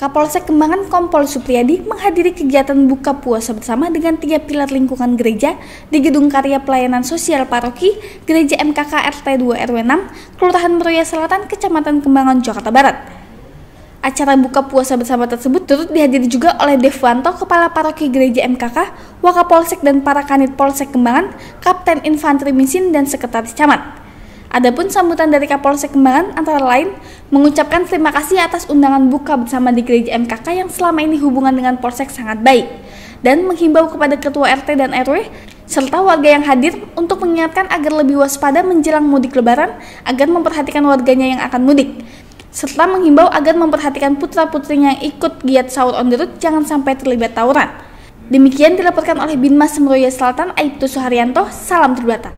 Kapolsek Kembangan Kompol Supriyadi menghadiri kegiatan buka puasa bersama dengan tiga pilar lingkungan gereja di Gedung Karya Pelayanan Sosial Paroki Gereja MKK RT 2 RW 6, Kelurahan Meruya Selatan, Kecamatan Kembangan, Jakarta Barat. Acara buka puasa bersama tersebut turut dihadiri juga oleh Devwanto, Kepala Paroki Gereja MKK, Wakapolsek dan para kanit Polsek Kembangan, Kapten Infanteri Misin dan Sekretaris Camat. Adapun sambutan dari Kapolsek Kembangan antara lain mengucapkan terima kasih atas undangan buka bersama di gereja MKK yang selama ini hubungan dengan Polsek sangat baik dan menghimbau kepada Ketua RT dan RW serta warga yang hadir untuk mengingatkan agar lebih waspada menjelang mudik lebaran agar memperhatikan warganya yang akan mudik serta menghimbau agar memperhatikan putra-putrinya yang ikut giat sahur on the road jangan sampai terlibat tawuran. Demikian dilaporkan oleh Binmas Semeroya Selatan Aibtu Suharyanto, salam terbata.